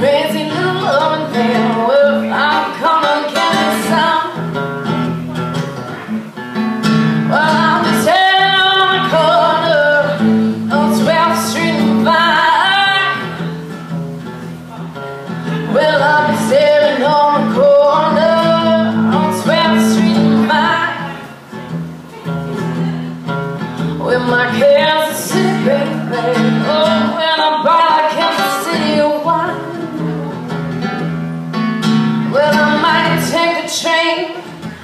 little thing. Well, I'm gonna Well, I'm on the corner On 12th Street and Vine. Well, I'm on the corner On 12th Street and Vine. With my hands are sick,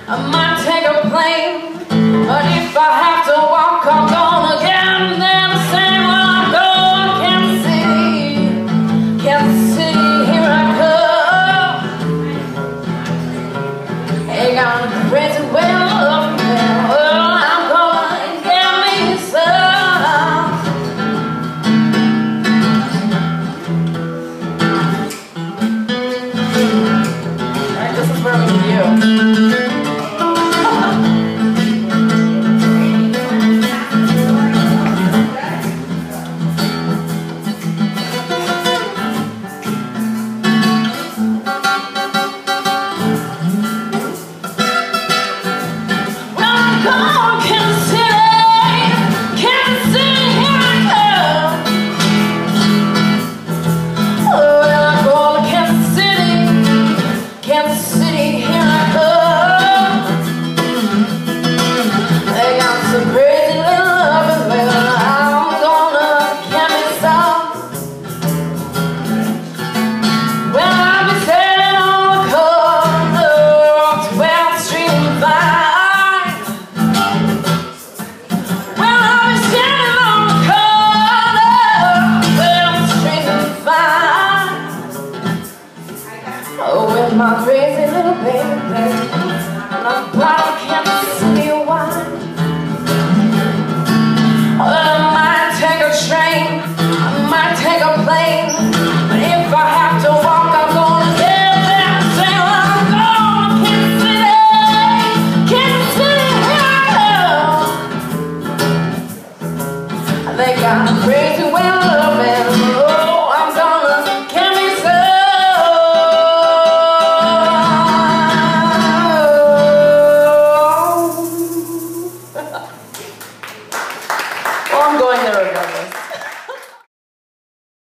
I might take a plane, but if I have to walk, I'm gonna get them there the same when I go. Kansas City, Kansas City, here I come. Ain't got no crazy way of love, man. Well, I'm gonna get me some. Alright, this is where we do. They got crazy well.